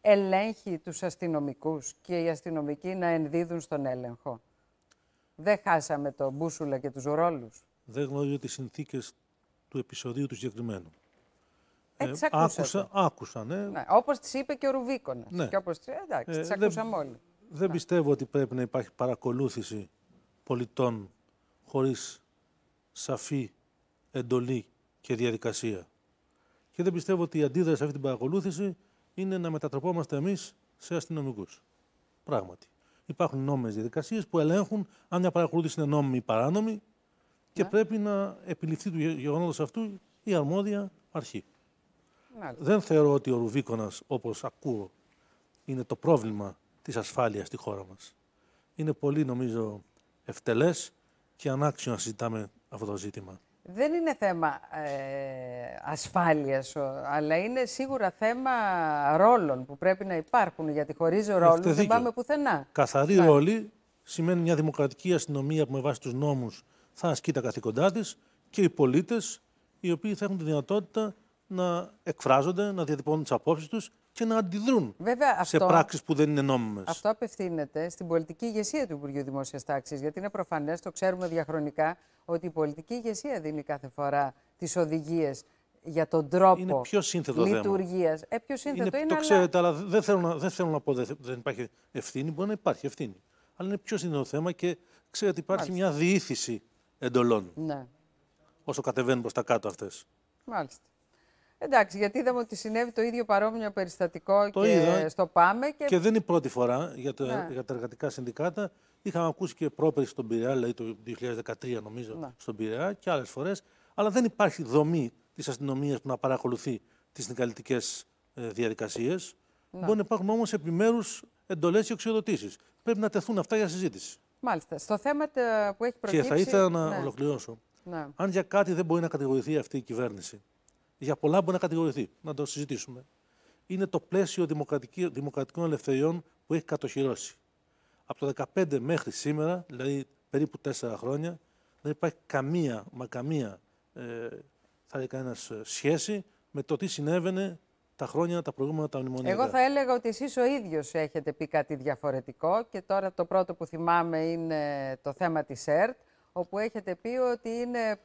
ελέγχει τους αστυνομικούς και οι αστυνομικοί να ενδίδουν στον έλεγχο. Δεν χάσαμε το μπούσουλα και τους ρόλους. Δεν γνωρίζω τις συνθήκες του επεισοδίου του συγκεκριμένου. Ε, τις άκουσα, άκουσα, ναι. ναι. Όπως τις είπε και ο Ρουβίκονας. Ναι. Και όπως, εντάξει, ε, τις ακούσαμε όλοι. Δεν πιστεύω ότι πρέπει να υπάρχει παρακολούθηση πολιτών χωρίς σαφή εντολή και διαδικασία. Και δεν πιστεύω ότι η αντίδραση σε αυτή την παρακολούθηση είναι να μετατροπόμαστε εμείς σε αστυνομικούς. Πράγματι. Υπάρχουν νόμιμες διαδικασίες που ελέγχουν αν μια παρακολούθηση είναι νόμιμη ή παράνομη και ναι. πρέπει να επιληφθεί του γεγονότος αυτού η αρμόδια αρχή. Δεν θεωρώ ότι ο Ρουβίκονας, όπως ακούω, είναι το πρόβλημα της ασφάλειας στη χώρα μας. Είναι πολύ, νομίζω, ευτελές και ανάξιο να συζητάμε αυτό το ζήτημα. Δεν είναι θέμα ε, ασφάλειας, αλλά είναι σίγουρα θέμα ρόλων που πρέπει να υπάρχουν, γιατί χωρίς ρόλους δεν πάμε πουθενά. Καθαρή ναι. ρόλη σημαίνει μια δημοκρατική αστυνομία που με βάση τους νόμους θα ασκεί τα καθήκοντά της και οι πολίτες οι οποίοι θα έχουν τη δυνατότητα να εκφράζονται, να διατυπώνουν τις απόψεις τους και να αντιδρούν Βέβαια, σε πράξεις που δεν είναι νόμιμες. Αυτό απευθύνεται στην πολιτική ηγεσία του Υπουργείου Δημόσιας Τάξης. Γιατί είναι προφανές, το ξέρουμε διαχρονικά, ότι η πολιτική ηγεσία δίνει κάθε φορά τις οδηγίες για τον τρόπο είναι πιο σύνθετο λειτουργίας. Ε, πιο σύνθετο είναι, είναι. Το ξέρετε, αλλά δεν θέλω, να, δεν θέλω να πω ότι δεν υπάρχει ευθύνη. Μπορεί να υπάρχει ευθύνη. Αλλά είναι πιο σύνθετο θέμα και ξέρετε, υπάρχει Μάλιστα. μια διήθηση εντολών. Ναι. Όσο κατεβαίνουν προς τα κάτω αυτές. Μάλιστα. Εντάξει, γιατί είδαμε ότι συνέβη το ίδιο παρόμοιο περιστατικό το και στο ΠΑΜΕ. Και... και δεν είναι η πρώτη φορά για, το, ναι. για τα εργατικά συνδικάτα. Είχαμε ακούσει και πρόπερση στον Πειραιά, δηλαδή το 2013 νομίζω, ναι. στον Πειραιά και άλλες φορές. Αλλά δεν υπάρχει δομή της αστυνομίας που να παρακολουθεί τις συνδικαλιστικές ε, διαδικασίες. Ναι. Μπορεί να υπάρχουν όμως επιμέρους εντολές και εξοδοτήσει. Πρέπει να τεθούν αυτά για συζήτηση. Μάλιστα. Στο θέμα που έχει προκύψει. Και θα ήθελα να ναι. ολοκληρώσω. Ναι. Αν για κάτι δεν μπορεί να κατηγορηθεί αυτή η κυβέρνηση, για πολλά μπορεί να κατηγορηθεί, να το συζητήσουμε. Είναι το πλαίσιο δημοκρατικών ελευθεριών που έχει κατοχυρώσει. Από το 2015 μέχρι σήμερα, δηλαδή περίπου τέσσερα χρόνια, δεν υπάρχει καμία, μα καμία, ε, θα έλεγα ε, σχέση με το τι συνέβαινε τα χρόνια, τα προηγούμενα, τα μνημονιακά. Εγώ θα έλεγα ότι εσείς ο ίδιος έχετε πει κάτι διαφορετικό και τώρα το πρώτο που θυμάμαι είναι το θέμα της ΕΡΤ, όπου έχετε πει ότι είναι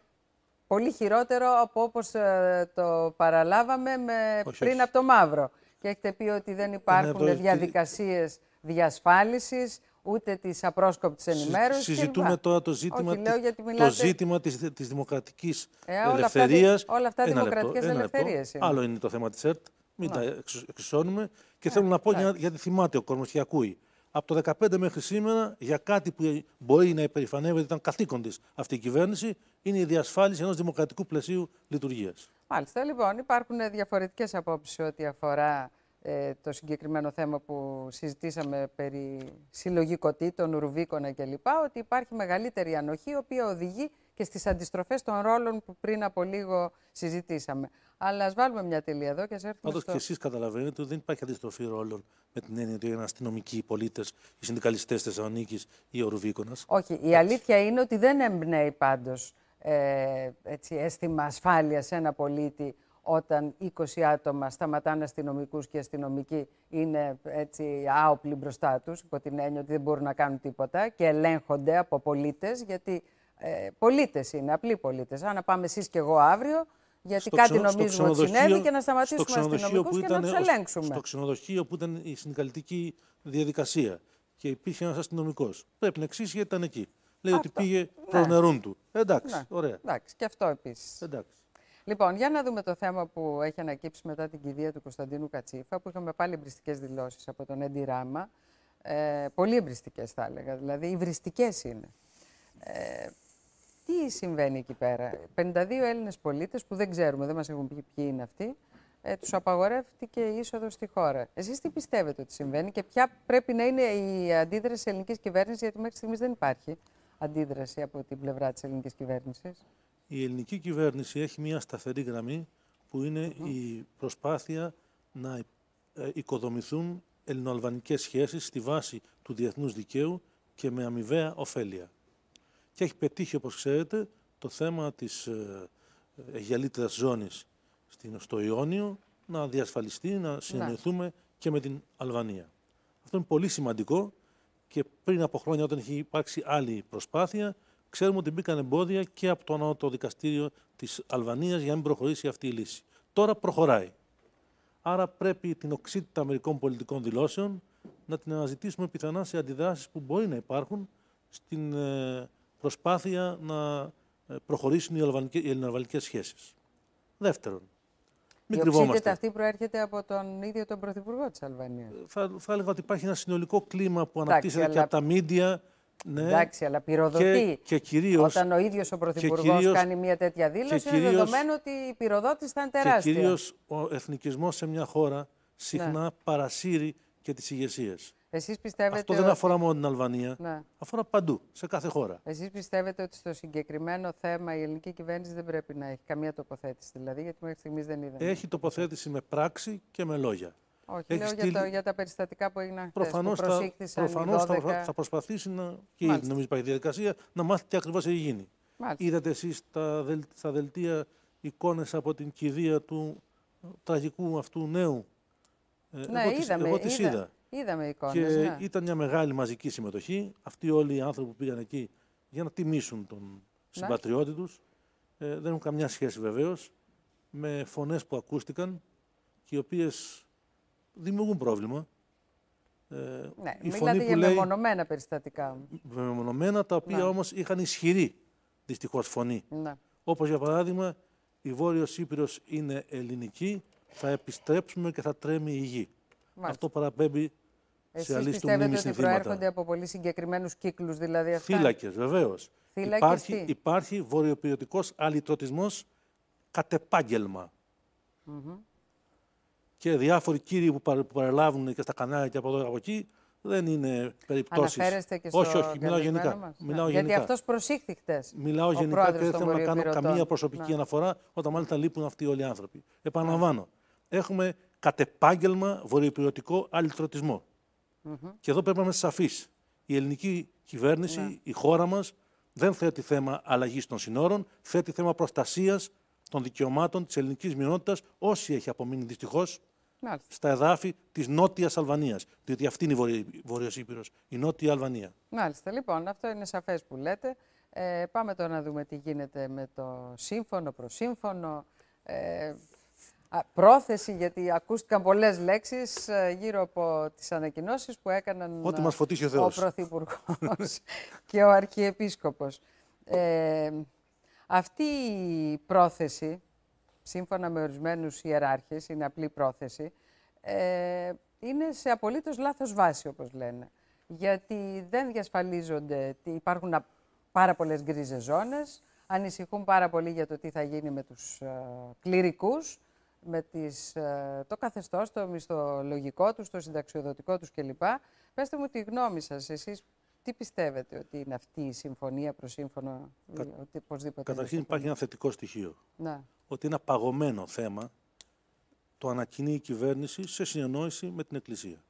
πολύ χειρότερο από όπως ε, το παραλάβαμε με, πριν από το Μαύρο. Και έχετε πει ότι δεν υπάρχουν ναι, διαδικασίες διασφάλισης, ούτε της απρόσκοπτης ενημέρωσης. Συζητούμε τώρα το ζήτημα, Όχι, μιλάτε... το ζήτημα της, της δημοκρατικής ε, ελευθερίας. Όλα αυτά, όλα αυτά δημοκρατικές ελευθερίες είναι. Άλλο είναι το θέμα της ΕΡΤ, μην ναι. τα εξισώνουμε. Και ναι, θέλω να πω, ναι. γιατί θυμάται ο κόσμος και ακούει από το 2015 μέχρι σήμερα για κάτι που μπορεί να υπερηφανεύεται, ήταν καθήκον τη αυτή η κυβέρνηση, είναι η διασφάλιση ενός δημοκρατικού πλαισίου λειτουργίας. Μάλιστα, λοιπόν, υπάρχουν διαφορετικές απόψεις ό,τι αφορά ε, το συγκεκριμένο θέμα που συζητήσαμε περί συλλογικοτήτων, ρουβίκονα κλπ. Ότι υπάρχει μεγαλύτερη ανοχή, η οποία οδηγεί και στις αντιστροφές των ρόλων που πριν από λίγο συζητήσαμε. Αλλά ας βάλουμε μια τελεία εδώ και ας έρθουμε Πάντως στο... και εσείς καταλαβαίνετε ότι δεν υπάρχει αντιστροφή ρόλων με την έννοια ότι είναι αστυνομικοί οι πολίτες, οι συνδικαλιστές της Θεσσαλονίκης ή ο Ρουβίκονας. Όχι, η αλήθεια είναι ότι δεν εμπνέει πάντως ε, έτσι, αίσθημα ασφάλειας σε ένα πολίτη όταν 20 άτομα σταματάνε αστυνομικούς και αστυνομικοί είναι έτσι άοπλοι μπροστά τους, υπό την έννοια ότι δεν μπορούν να κάνουν τίποτα και ελέγχονται από πολίτες, γιατί ε, πολίτες είναι, απλοί πολίτες. Αν πάμε εσείς και εγώ αύριο, γιατί στο κάτι ξενο, νομίζουμε ότι συνέβη και να σταματήσουμε αστυνομικούς και να τους ελέγξουμε. Στο ξενοδοχείο που ήταν η συνδικαλιστική διαδικασία και υπήρχε ένας αστυνομικός. Πρέπει να εξήσει γιατί ήταν εκεί. Λέει αυτό. ότι πήγε ναι. προ νερούν του. Εντάξει, ναι. ωραία. Εντάξει, και αυτό επίσης. Λοιπόν, για να δούμε το θέμα που έχει ανακύψει μετά την κηδεία του Κωνσταντίνου Κατσίφα, που είχαμε πάλι εμπριστικές δηλώσεις από τον Έντι Ράμα. Ε, πολύ εμπριστικές, θα έλεγα. Δηλαδή, υβριστικέ είναι. Ε, τι συμβαίνει εκεί πέρα; 52 Έλληνες πολίτες που δεν ξέρουμε, δεν μας έχουν πει ποιοι είναι αυτοί, ε, τους απαγορεύτηκε η είσοδος στη χώρα. Εσείς τι πιστεύετε ότι συμβαίνει και ποια πρέπει να είναι η αντίδραση της ελληνικής κυβέρνησης, γιατί μέχρι στιγμής δεν υπάρχει αντίδραση από την πλευρά της ελληνικής κυβέρνησης; Η ελληνική κυβέρνηση έχει μια σταθερή γραμμή που είναι η προσπάθεια να ε, οικοδομηθούν ελληνοαλβανικές σχέσεις στη βάση του διεθνούς δικαίου και με αμοιβαία ωφέλεια και έχει πετύχει, όπως ξέρετε, το θέμα της ε, ζώνης στο Ιόνιο να διασφαλιστεί, να συνεννοηθούμε και με την Αλβανία. Αυτό είναι πολύ σημαντικό και πριν από χρόνια όταν έχει υπάρξει άλλη προσπάθεια, ξέρουμε ότι μπήκαν εμπόδια και από το Ανώτατο Δικαστήριο της Αλβανίας για να μην προχωρήσει αυτή η λύση. Τώρα προχωράει. Άρα πρέπει την οξύτητα μερικών πολιτικών δηλώσεων να την αναζητήσουμε πιθανά σε αντιδράσεις που μπορεί να υπάρχουν στην ε, προσπάθεια να ε, προχωρήσουν οι ελληνοαλβανικές σχέσεις. Δεύτερον, μην η κρυβόμαστε. αυτή προέρχεται από τον ίδιο τον Πρωθυπουργό της Αλβανίας. Θα, θα έλεγα ότι υπάρχει ένα συνολικό κλίμα που αναπτύσσεται και από τα μίντια. Ναι, Εντάξει, αλλά πυροδοτεί. Και, κυρίως, όταν ο ίδιος ο Πρωθυπουργός κάνει μια τέτοια δήλωση, είναι δεδομένο ότι η πυροδότηση θα είναι τεράστια. Και κυρίως ο εθνικισμός σε μια χώρα συχνά ναι. παρασύρει και τις ηγεσίες. Εσείς πιστεύετε Αυτό δεν αφορά μόνο την Αλβανία. Ναι. Αφορά παντού, σε κάθε χώρα. Εσείς πιστεύετε ότι στο συγκεκριμένο θέμα η ελληνική κυβέρνηση δεν πρέπει να έχει καμία τοποθέτηση, δηλαδή, γιατί μέχρι στιγμής δεν είδαμε. Έχει τοποθέτηση με πράξη και με λόγια. Όχι, έχει λέω στείλ... για, το, για, τα περιστατικά που έγιναν προφανώς χθες, θα, προφανώς θα, θα, προσπαθήσει να, και ήδη νομίζω υπάρχει διαδικασία, να μάθει τι ακριβώς έχει γίνει. Μάλιστα. Είδατε εσείς στα, δελ, στα δελτία εικόνες από την κηδεία του τραγικού αυτού νέου. Ε, ναι, εγώ είδαμε, εγώ τις είδα. είδα. Είδαμε εικόνες, και ναι. ήταν μια μεγάλη μαζική συμμετοχή. Αυτοί όλοι οι άνθρωποι που πήγαν εκεί για να τιμήσουν τον ναι. συμπατριώτη τους. Ε, δεν έχουν καμιά σχέση βεβαίως με φωνές που ακούστηκαν και οι οποίες δημιουργούν πρόβλημα. Ε, ναι, η μιλάτε για λέει, μεμονωμένα περιστατικά. Μεμονωμένα, τα οποία ναι. όμως είχαν ισχυρή δυστυχώς φωνή. Ναι. Όπως για παράδειγμα, η Βόρειος Ήπειρος είναι ελληνική, θα επιστρέψουμε και θα τρέμει η γη. Αυτό παραπέμπει εσείς σε πιστεύετε ότι προέρχονται από πολύ συγκεκριμένους κύκλους δηλαδή αυτά; Θύλακες, βεβαίως. υπάρχει, υπάρχει βορειοπηρωτικός αλυτρωτισμός κατ' επάγγελμα. Και διάφοροι κύριοι που παρελάβουν και στα κανάλια και από εδώ και από εκεί δεν είναι περιπτώσεις. Αναφέρεστε και στο Όχι, όχι, μιλάω γενικά. Μιλάω Γιατί αυτός προσήχθη χτε. Μιλάω γενικά και δεν θέλω να κάνω καμία προσωπική αναφορά όταν μάλιστα λείπουν αυτοί όλοι οι άνθρωποι. Επαναλαμβάνω. Έχουμε κατ' επάγγελμα βορειοπηρωτικό αλυτρωτισμό. Και εδώ πρέπει να είμαστε σαφείς. Η ελληνική κυβέρνηση, ναι. η χώρα μας, δεν θέτει θέμα αλλαγής των συνόρων, θέτει θέμα προστασίας των δικαιωμάτων της ελληνικής μειονότητας, όσοι έχει απομείνει δυστυχώς στα εδάφη της Νότιας Αλβανίας. Διότι αυτή είναι η Βόρειο Ήπειρος, η Νότια Αλβανία. Μάλιστα. Λοιπόν, αυτό είναι σαφές που λέτε. Ε, πάμε τώρα να δούμε τι γίνεται με το σύμφωνο, προσύμφωνο. Ε, πρόθεση, γιατί ακούστηκαν πολλές λέξεις ε, γύρω από τις ανακοινώσεις που έκαναν Ό,τι μας φωτίσει ο, Θεός. ο Πρωθυπουργός και ο Αρχιεπίσκοπος. Ε, αυτή η πρόθεση, σύμφωνα με ορισμένους ιεράρχες, είναι απλή πρόθεση, ε, είναι σε απολύτως λάθος βάση, όπως λένε. Γιατί δεν διασφαλίζονται, υπάρχουν πάρα πολλές γκρίζες ζώνες, ανησυχούν πάρα πολύ για το τι θα γίνει με τους ε, κληρικούς, με τις, ε, το καθεστώς, το μισθολογικό τους, το συνταξιοδοτικό τους κλπ. Πεςτε μου τη γνώμη σας, εσείς τι πιστεύετε ότι είναι αυτή η συμφωνία προς σύμφωνο, Κα... ότι οπωσδήποτε... Καταρχήν υπάρχει ένα θετικό στοιχείο, να. ότι είναι παγωμένο θέμα το ανακοινεί η κυβέρνηση σε συνεννόηση με την Εκκλησία.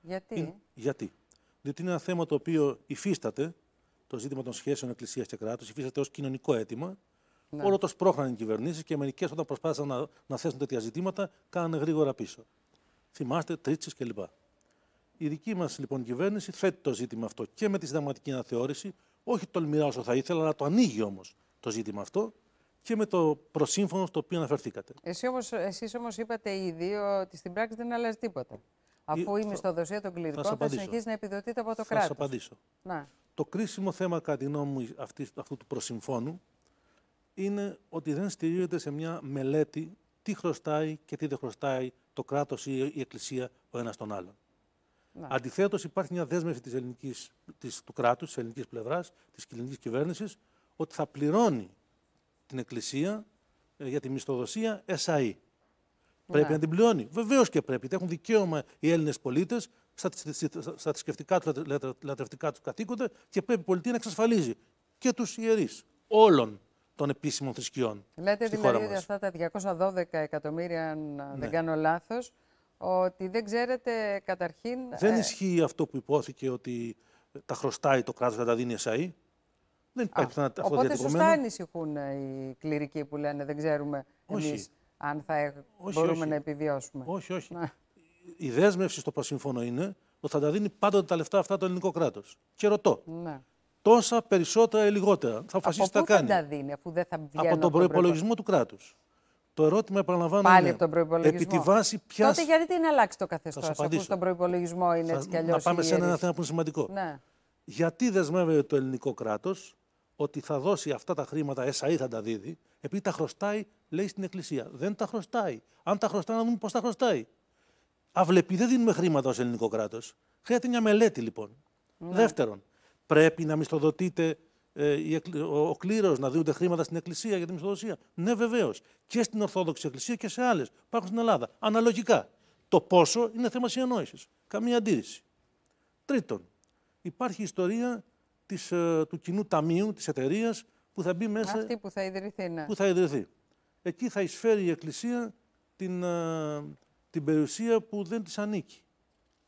Γιατί; γιατί; Διότι είναι ένα θέμα το οποίο υφίσταται, το ζήτημα των σχέσεων Εκκλησίας και κράτους, υφίσταται ως κοινωνικό αίτημα, ναι. Όλο το σπρώχναν οι κυβερνήσεις και μερικές όταν προσπάθησαν να, να θέσουν τέτοια ζητήματα, κάνανε γρήγορα πίσω. Θυμάστε, τρίτσε κλπ. Η δική μας λοιπόν κυβέρνηση θέτει το ζήτημα αυτό και με τη συνταγματική αναθεώρηση, όχι τολμηρά όσο θα ήθελα, αλλά το ανοίγει όμως το ζήτημα αυτό και με το προσύμφωνο στο οποίο αναφερθήκατε. Εσύ όμως, εσείς όμως είπατε ήδη ότι στην πράξη δεν αλλάζει τίποτα. Αφού η μισθοδοσία των κληρικών θα, θα συνεχίσει να επιδοτείται από το κράτος. Θα σας απαντήσω. Να. Το κρίσιμο θέμα, κατά τη γνώμη μου, αυτού του προσυμφώνου είναι ότι δεν στηρίζεται σε μια μελέτη τι χρωστάει και τι δεν χρωστάει το κράτος ή η Εκκλησία ο ένας τον άλλον. Να. Αντιθέτως υπάρχει μια δέσμευση της ελληνικής, της, του κράτους, της ελληνικής πλευράς, της ελληνικής κυβέρνησης, ότι θα πληρώνει την Εκκλησία ε, για τη μισθοδοσία ΕΣΑΗ. Πρέπει να την πληρώνει. Βεβαίως και πρέπει. Έχουν δικαίωμα οι Έλληνες πολίτες στα θρησκευτικά τους, λατρευτικά τους καθήκοντα και πρέπει η πολιτεία να εξασφαλίζει και τους ιερείς όλων των επίσημων θρησκειών. Λέτε δηλαδή ότι αυτά τα 212 εκατομμύρια, αν ναι. δεν κάνω λάθος, ότι δεν ξέρετε καταρχήν... Δεν ε... ισχύει αυτό που υπόθηκε ότι τα χρωστάει το κράτος να τα δίνει εσαΐ. Δεν υπάρχει αυτό Οπότε σωστά ανησυχούν οι κληρικοί που λένε δεν ξέρουμε Όχι. αν θα μπορούμε να επιβιώσουμε. Όχι, όχι. Η δέσμευση στο προσύμφωνο είναι ότι θα τα δίνει πάντοτε τα λεφτά αυτά το ελληνικό κράτος. Και ρωτώ. Ναι. Τόσα περισσότερα ή λιγότερα. Θα αποφασίσει τι θα κάνει. δεν τα δίνει, αφού δεν θα Από τον προπολογισμό του κράτους. Το ερώτημα, επαναλαμβάνω, Πάλι είναι από τον προπολογισμό. επί τη βάση ποια. Τότε γιατί να αλλάξει το καθεστώς, αφού στον προπολογισμό είναι έτσι κι αλλιώς. Να πάμε σε ένα θέμα που είναι σημαντικό. Ναι. Γιατί δεσμεύεται το ελληνικό κράτος ότι θα δώσει αυτά τα χρήματα, ΕΣΑΗ θα τα δίδει, επειδή τα χρωστάει, λέει στην Εκκλησία. Δεν τα χρωστάει. Αν τα χρωστάει, να δούμε πώς τα χρωστάει. Αυλεπή, δεν δίνουμε χρήματα ως ελληνικό κράτος. Χρειάζεται μια μελέτη λοιπόν. Ναι. Δεύτερον, πρέπει να μισθοδοτείται ε, ο κλήρος να δίνονται χρήματα στην Εκκλησία για τη μισθοδοσία. Ναι, βεβαίως. Και στην Ορθόδοξη Εκκλησία και σε άλλες. Υπάρχουν στην Ελλάδα. Αναλογικά. Το πόσο είναι θέμα συνεννόησης. Καμία αντίρρηση. Τρίτον, υπάρχει ιστορία της, ε, του κοινού ταμείου, της εταιρείας που θα μπει μέσα... Αυτή που θα ιδρυθεί, ναι. Που θα ιδρυθεί. Εκεί θα εισφέρει η Εκκλησία την, ε, την περιουσία που δεν της ανήκει.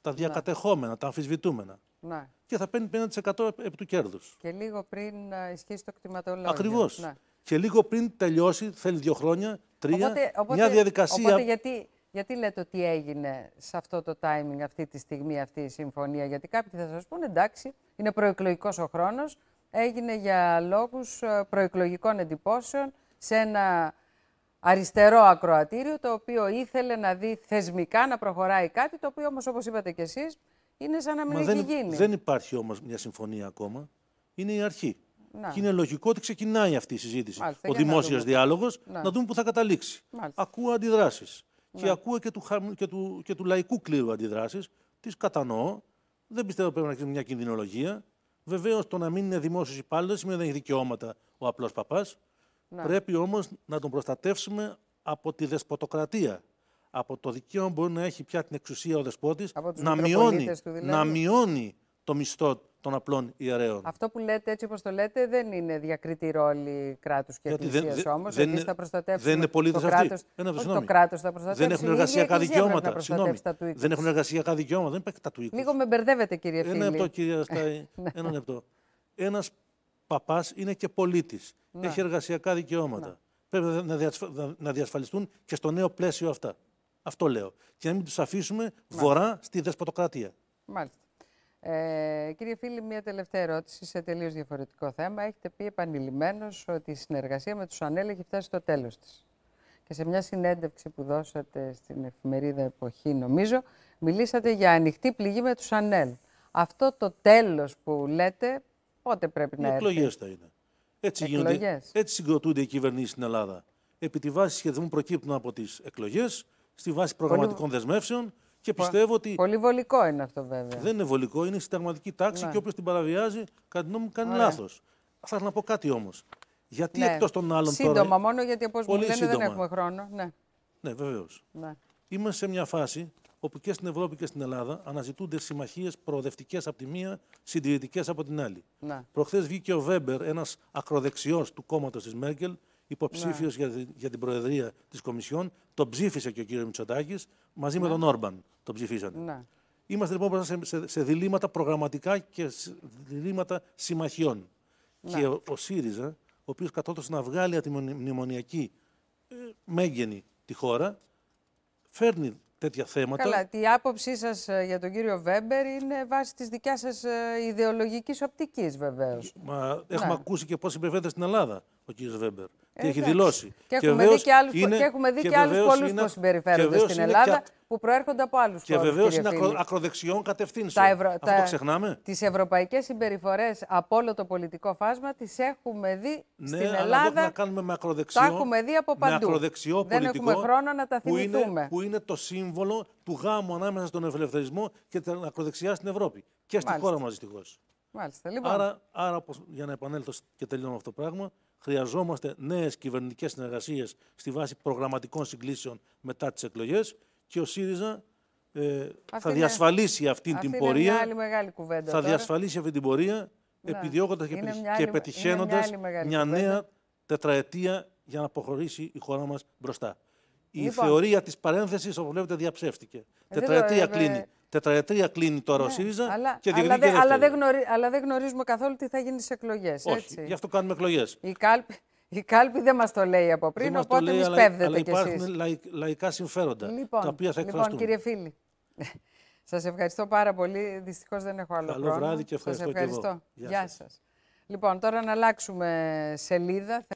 Τα ναι. διακατεχόμενα, τα αμφισβητούμενα. Ναι. Και θα παίρνει 50% επί του κέρδους. Και λίγο πριν να ισχύσει το κτηματολόγιο. Ακριβώς. Ναι. Και λίγο πριν τελειώσει, θέλει δύο χρόνια, τρία, μια διαδικασία... Οπότε γιατί γιατί λέτε ότι έγινε σε αυτό το timing αυτή τη στιγμή αυτή η συμφωνία; Γιατί κάποιοι θα σας πούνε εντάξει, είναι προεκλογικός ο χρόνος, έγινε για λόγους ε, προεκλογικών εντυπώσεων σε ένα αριστερό ακροατήριο το οποίο ήθελε να δει θεσμικά να προχωράει κάτι το οποίο όμως όπως είπατε κι εσείς είναι σαν να μην έχει δεν, γίνει. Δεν υπάρχει όμως μια συμφωνία ακόμα. Είναι η αρχή. Να. Και είναι λογικό ότι ξεκινάει αυτή η συζήτηση. Μάλιστα, ο δημόσιος διάλογος να. να δούμε πού θα καταλήξει. Μάλιστα. Ακούω αντιδράσεις και ναι. ακούω και του, και, του, και του λαϊκού κλήρου αντιδράσεις. Τις κατανοώ. Δεν πιστεύω πρέπει να έχει μια κινδυνολογία. Βεβαίως το να μην είναι δημόσιος υπάλληλος σημαίνει ότι δεν έχει δικαιώματα ο απλός παπάς. Ναι. Πρέπει όμως να τον προστατεύσουμε από τη δεσποτοκρατία. Από το δικαίωμα μπορεί να έχει πια την εξουσία ο δεσπότης να, μειώνει, δηλαδή. να μειώνει το μισθό των απλών ιερέων. Αυτό που λέτε, έτσι όπως το λέτε, δεν είναι διακριτή ρόλη κράτους και εκκλησίας όμως. Δεν, θα προστατεύσουμε δεν είναι πολίτες αυτοί. Ένα, το κράτος θα προστατεύσει. Δεν έχουν εργασιακά δικαιώματα. Συγγνώμη. Δεν έχουν εργασιακά δικαιώματα. Δεν υπάρχει τα του οίκου. Λίγο με μπερδεύετε, κύριε Φίλη. Ένα λεπτό, κύριε Στάι. Ναι. Ένα λεπτό. Ένας παπάς είναι και πολίτης. Ναι. Έχει εργασιακά δικαιώματα. Ναι. Πρέπει να διασφαλιστούν και στο νέο πλαίσιο αυτά. Αυτό λέω. Και να μην τους αφήσουμε βορρά στη δεσποτοκρατία. Μάλιστα. Ε, κύριε Φίλη, μια τελευταία ερώτηση σε τελείως διαφορετικό θέμα. Έχετε πει επανειλημμένως ότι η συνεργασία με τους ΑΝΕΛ έχει φτάσει στο τέλος της. Και σε μια συνέντευξη που δώσατε στην εφημερίδα Εποχή, νομίζω, μιλήσατε για ανοιχτή πληγή με τους ΑΝΕΛ. Αυτό το τέλος που λέτε, πότε πρέπει να έρθει; Εκλογές θα είναι. Έτσι, γίνονται, έτσι συγκροτούνται οι κυβερνήσεις στην Ελλάδα. Επί τη βάση σχεδιασμού προκύπτουν από τις εκλογές, στη βάση προγραμματικών Πολύ... δεσμεύσεων και πιστεύω ότι. Πολύ βολικό είναι αυτό, βέβαια. Δεν είναι βολικό, είναι συνταγματική τάξη ναι. και όποιος την παραβιάζει, κατά τη γνώμη μου, κάνει λάθος. Θα ήθελα να πω κάτι όμως. Γιατί ναι. εκτός των άλλων σύντομα, τώρα. Σύντομα, μόνο γιατί όπως μου λένε δεν έχουμε χρόνο. Ναι, ναι βεβαίως. Ναι. Είμαστε σε μια φάση όπου και στην Ευρώπη και στην Ελλάδα αναζητούνται συμμαχίες προοδευτικές από τη μία, συντηρητικές από την άλλη. Ναι. Προχθές βγήκε ο Βέμπερ, ένας ακροδεξιός του κόμματος της Μέρκελ, υποψήφιος ναι. για, για την Προεδρία της Κομισιόν. Το ψήφισε και ο κύριος Μητσοτάκης μαζί με τον Όρμπαν. Το ψηφίσανε. Ναι. Είμαστε λοιπόν σε, σε, σε, διλήμματα προγραμματικά και σε διλήμματα συμμαχιών. Ναι. Και ο, ο ΣΥΡΙΖΑ, ο οποίος κατόρθωσε να βγάλει από τη μνημονιακή ε, μέγενη τη χώρα, φέρνει τέτοια θέματα. Καλά, η άποψή σας ε, για τον κύριο Βέμπερ είναι βάσει της δικιάς σας ε, ιδεολογικής οπτικής, βεβαίως. Μα έχουμε ναι. ακούσει και πώς συμπεριφέρεται στην Ελλάδα ο κύριος Βέμπερ. Τι έχει δηλώσει. Και, έχουμε δει και άλλους και, και άλλους πολλούς που συμπεριφέρονται στην Ελλάδα που προέρχονται από άλλους Και βεβαίως είναι ακρο, ακροδεξιών κατευθύνσεων. Ευρω... Αυτό το ξεχνάμε. Τις ευρωπαϊκές συμπεριφορές από όλο το πολιτικό φάσμα τις έχουμε δει ναι, στην Ελλάδα. Ναι, να κάνουμε με ακροδεξιό. Τα έχουμε δει από παντού. Με ακροδεξιό Δεν πολιτικό, έχουμε χρόνο να τα θυμηθούμε. Που είναι, που είναι το σύμβολο του γάμου ανάμεσα στον ελευθερισμό και την ακροδεξιά στην Ευρώπη. Και στη χώρα μας δυστυχώς. Μάλιστα. Λοιπόν. Άρα, άρα, για να επανέλθω και τελειώνω αυτό το πράγμα, χρειαζόμαστε νέες κυβερνητικές συνεργασίες στη βάση προγραμματικών συγκλήσεων μετά τις εκλογές και ο ΣΥΡΙΖΑ ε, θα διασφαλίσει αυτή, την πορεία. Είναι μια άλλη μεγάλη κουβέντα. Θα διασφαλίσει αυτή την πορεία ναι. επιδιώκοντας και, και πετυχαίνοντας μια νέα τετραετία για να αποχωρήσει η χώρα μας μπροστά. Η λοιπόν. θεωρία της παρένθεσης, όπως βλέπετε, διαψεύτηκε. Ε, τετραετία κλείνει. Τετραετία κλείνει τώρα ναι, ο ΣΥΡΙΖΑ αλλά, και αλλά, δε, αλλά, δεν γνωρί, αλλά δεν γνωρίζουμε καθόλου τι θα γίνει στι εκλογές. Όχι, γι' αυτό κάνουμε εκλογές. Η κάλπη, Η κάλπη δεν μας το λέει από πριν, δεν οπότε μη σπέβδετε κι εσείς. Υπάρχουν λαϊκά συμφέροντα, λοιπόν, τα οποία θα λοιπόν, εκφραστούν. Λοιπόν, κύριε φίλοι, σας ευχαριστώ πάρα πολύ. Δυστυχώς δεν έχω άλλο Καλό χρόνο. βράδυ και ευχαριστώ, σας ευχαριστώ. Και εγώ. Γεια, Γεια σας. Λοιπόν, τώρα να αλλάξουμε σελίδα.